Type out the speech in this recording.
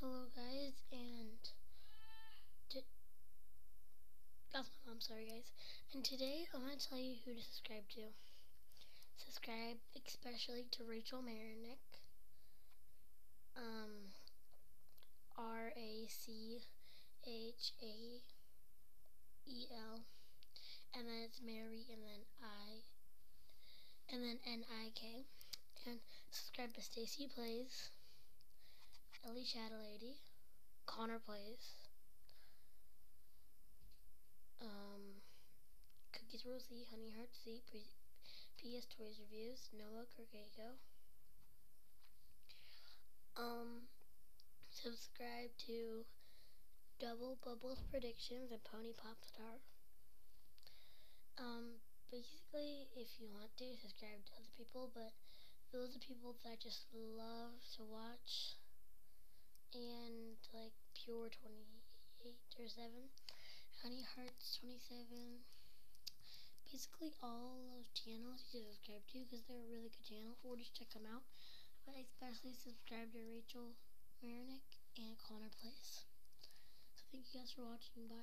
Hello guys, and that's my mom, sorry guys. And today I'm going to tell you who to subscribe to. Subscribe especially to Rachael Marinick. Um, R-A-C-H-A-E-L. And then it's Mary, and then I, and then N-I-K. And subscribe to Stacy Plays. Ellie Lady, Connor Plays, um, Cookies Rosie, Honey Heart C, PS Toys Reviews, Noah Kirkego. Um, subscribe to Double Bubbles Predictions and Pony Pop Star. Um, basically, if you want to, subscribe to other people, but those are people that I just love to watch Pure 28 or 7, Honey Hearts 27. Basically all those channels you should subscribe to because they're a really good channel or just check them out. But especially subscribe to Rachael Marinick and Connor Plays. So thank you guys for watching. Bye.